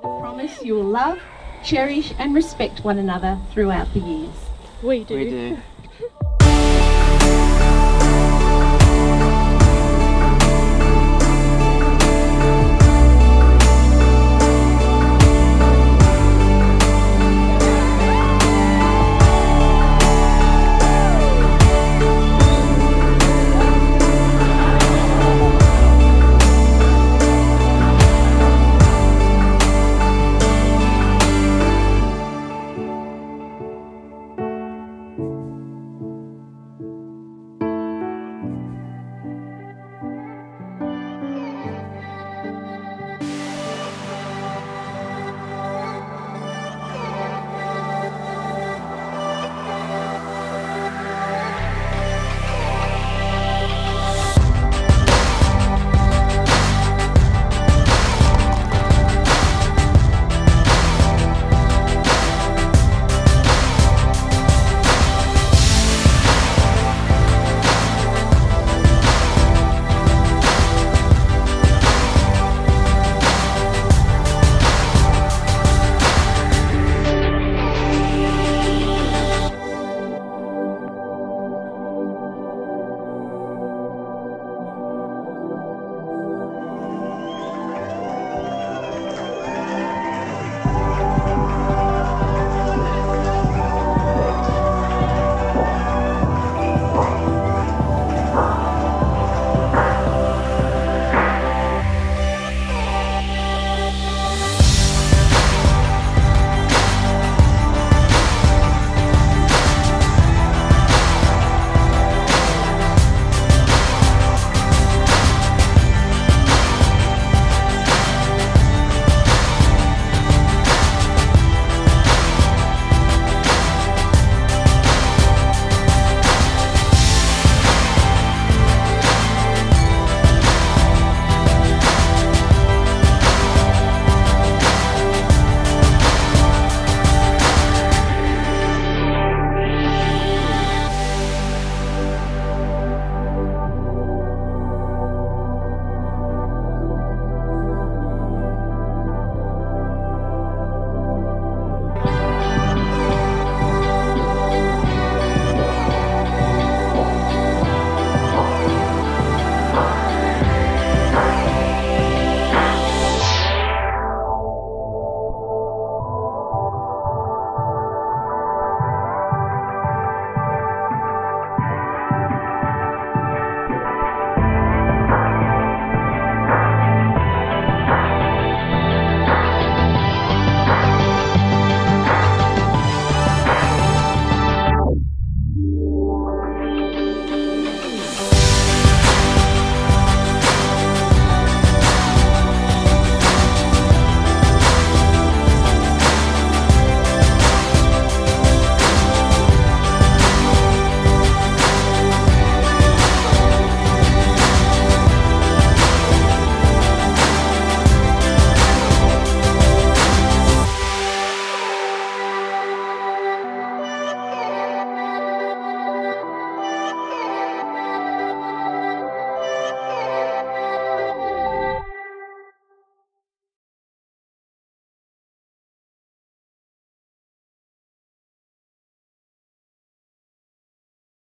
Promise you will love, cherish and respect one another throughout the years. We do. We do.